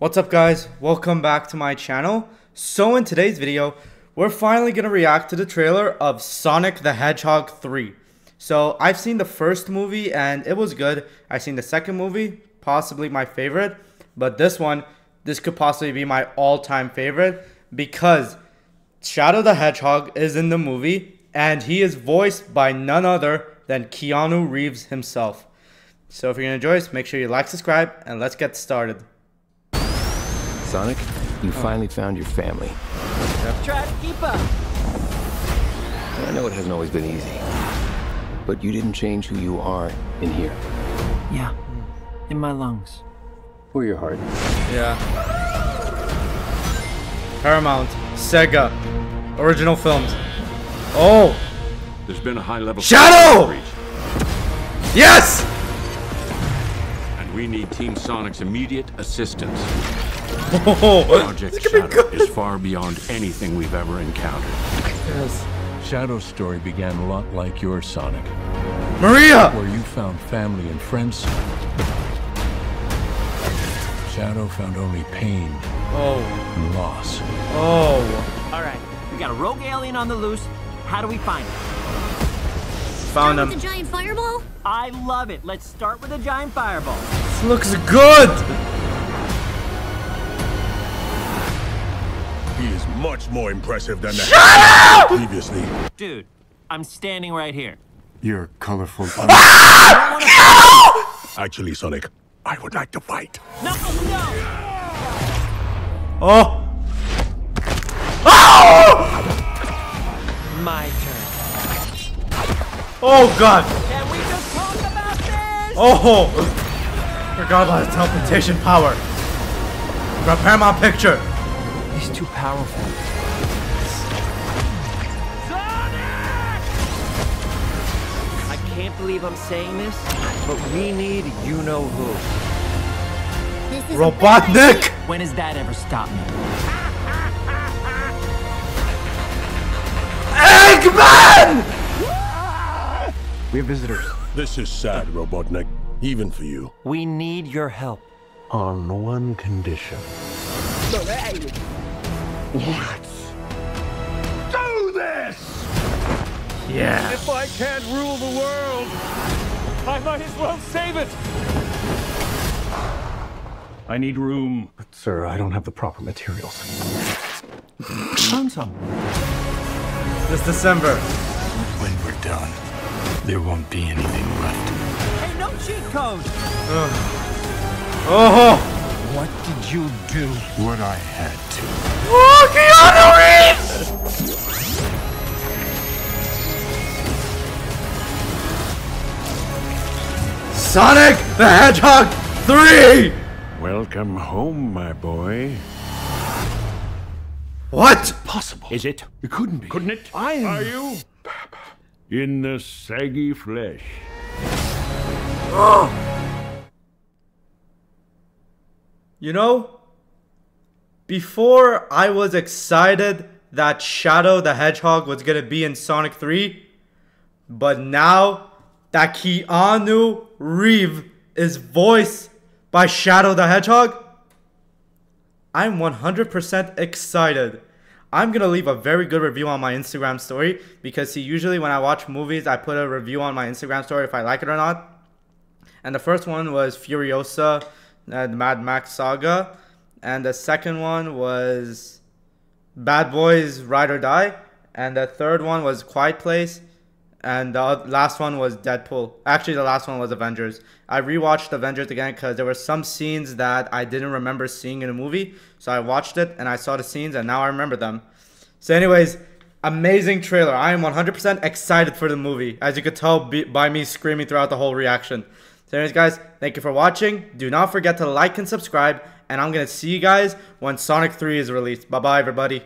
What's up guys? Welcome back to my channel. So in today's video, we're finally going to react to the trailer of Sonic the Hedgehog 3. So I've seen the first movie and it was good. I've seen the second movie, possibly my favorite. But this one, this could possibly be my all-time favorite because Shadow the Hedgehog is in the movie and he is voiced by none other than Keanu Reeves himself. So if you're going to enjoy this, make sure you like, subscribe, and let's get started. Sonic, you oh. finally found your family. Try to keep up. I know it hasn't always been easy, but you didn't change who you are in here. Yeah, in my lungs. Or your heart. Yeah. Paramount, Sega, original films. Oh, There's been a high level Shadow! yes! and we need Team Sonic's immediate assistance. Oh, Project this could be Shadow is far beyond anything we've ever encountered. Yes. Shadow's story began a lot like your Sonic, Maria! where you found family and friends. Shadow found only pain Oh, and loss. oh. All right, we got a rogue alien on the loose. How do we find it? Found With the him. giant fireball? I love it. Let's start with a giant fireball. This looks good! He is much more impressive than the previously. Dude, I'm standing right here. Your colorful. Actually, Sonic, I would like to fight. No, no! Oh! oh! My turn. Oh god! Can we just talk about this? Oh! Forgot about his teleportation power. Got Paramount Picture. He's too powerful. I can't believe I'm saying this, but we need you know who. This is Robotnik! When has that ever stopped me? Eggman! We have visitors. This is sad, Robotnik, even for you. We need your help. On one condition. Do this! Yeah. If I can't rule the world, I might as well save it! I need room. But, Sir, I don't have the proper materials. Found some. This December. When we're done, there won't be anything left. Hey, no cheat code. Oh! What did you do? What I had to. Oh, Keanu Reeves! Sonic the Hedgehog 3! Welcome home, my boy. What? Possible. Is it? It couldn't be. Couldn't it? I am. Are you? In the saggy flesh. Oh. You know, before I was excited that Shadow the Hedgehog was gonna be in Sonic 3, but now that Keanu Reeves is voiced by Shadow the Hedgehog, I'm 100% excited. I'm gonna leave a very good review on my Instagram story because see, usually when I watch movies, I put a review on my Instagram story if I like it or not. And the first one was Furiosa, uh, Mad Max Saga, and the second one was Bad Boys Ride or Die, and the third one was Quiet Place, and the last one was Deadpool. Actually, the last one was Avengers. I rewatched Avengers again because there were some scenes that I didn't remember seeing in a movie, so I watched it and I saw the scenes, and now I remember them. So, anyways, amazing trailer. I am 100% excited for the movie, as you could tell by me screaming throughout the whole reaction. So, anyways, guys, thank you for watching. Do not forget to like and subscribe, and I'm gonna see you guys when Sonic 3 is released. Bye bye, everybody.